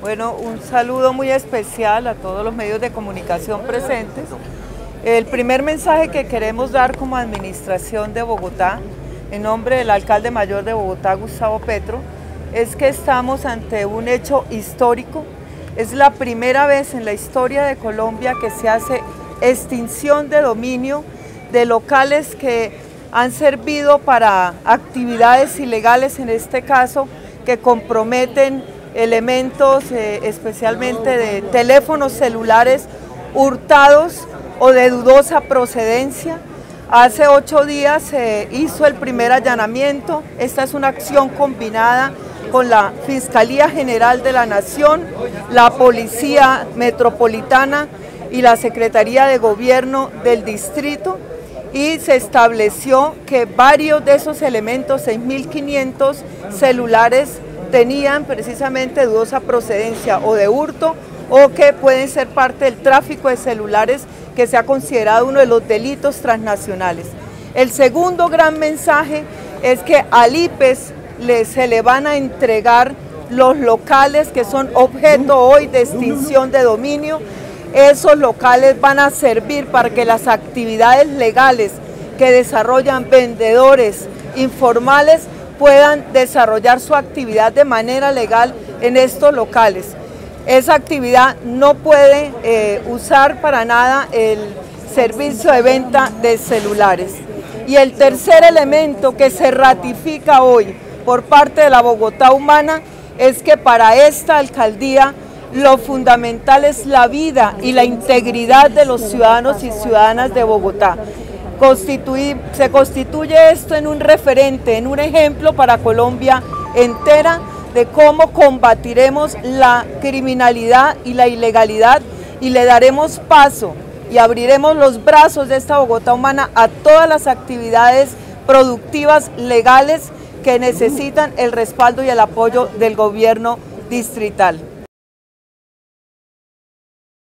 Bueno, un saludo muy especial a todos los medios de comunicación presentes. El primer mensaje que queremos dar como administración de Bogotá, en nombre del alcalde mayor de Bogotá, Gustavo Petro, es que estamos ante un hecho histórico. Es la primera vez en la historia de Colombia que se hace extinción de dominio de locales que han servido para actividades ilegales, en este caso, que comprometen elementos eh, especialmente de teléfonos celulares hurtados o de dudosa procedencia. Hace ocho días se hizo el primer allanamiento. Esta es una acción combinada con la Fiscalía General de la Nación, la Policía Metropolitana y la Secretaría de Gobierno del Distrito y se estableció que varios de esos elementos, 6.500 celulares, tenían precisamente dudosa procedencia o de hurto o que pueden ser parte del tráfico de celulares que se ha considerado uno de los delitos transnacionales. El segundo gran mensaje es que al IPES se le van a entregar los locales que son objeto hoy de extinción de dominio. Esos locales van a servir para que las actividades legales que desarrollan vendedores informales puedan desarrollar su actividad de manera legal en estos locales. Esa actividad no puede eh, usar para nada el servicio de venta de celulares. Y el tercer elemento que se ratifica hoy por parte de la Bogotá Humana es que para esta alcaldía lo fundamental es la vida y la integridad de los ciudadanos y ciudadanas de Bogotá se constituye esto en un referente, en un ejemplo para Colombia entera de cómo combatiremos la criminalidad y la ilegalidad y le daremos paso y abriremos los brazos de esta Bogotá humana a todas las actividades productivas legales que necesitan el respaldo y el apoyo del gobierno distrital.